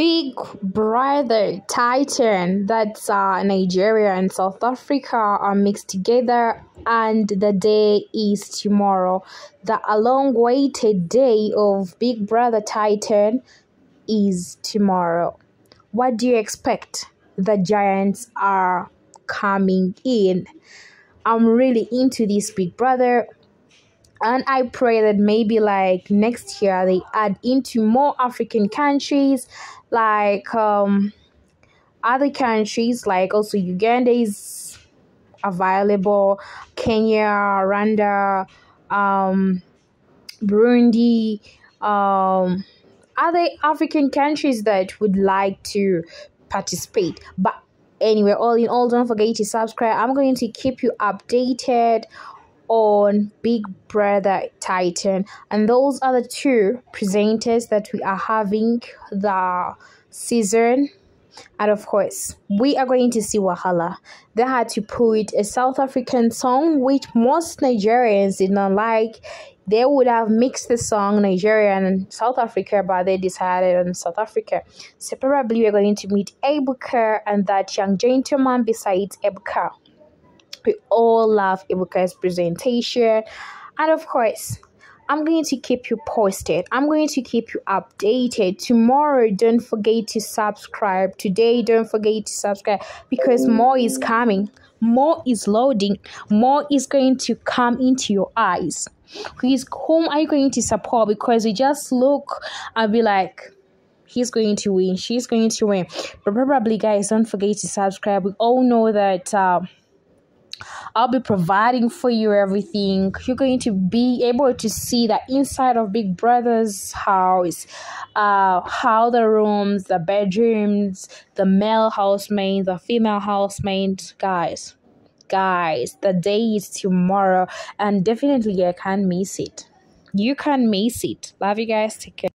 Big Brother Titan, that's uh, Nigeria and South Africa are mixed together, and the day is tomorrow. The long awaited day of Big Brother Titan is tomorrow. What do you expect? The Giants are coming in. I'm really into this Big Brother and i pray that maybe like next year they add into more african countries like um other countries like also uganda is available kenya rwanda um burundi um other african countries that would like to participate. But anyway all in all don't forget to subscribe. I'm going to keep you updated on Big Brother Titan, and those are the two presenters that we are having the season. And of course, we are going to see Wahala. They had to put a South African song, which most Nigerians did not like. They would have mixed the song Nigerian and South Africa, but they decided on South Africa. Probably we're going to meet Ebuka and that young gentleman besides Ebuka. We all love Ebuka's presentation. And of course, I'm going to keep you posted. I'm going to keep you updated. Tomorrow, don't forget to subscribe. Today, don't forget to subscribe because more is coming. More is loading. More is going to come into your eyes. Please, whom are you going to support? Because you just look and be like, he's going to win. She's going to win. But probably, guys, don't forget to subscribe. We all know that. Uh, I'll be providing for you everything. You're going to be able to see the inside of Big Brother's house, uh, how the rooms, the bedrooms, the male housemaid, the female housemaid, guys. Guys, the day is tomorrow, and definitely I can't miss it. You can't miss it. Love you guys. Take care.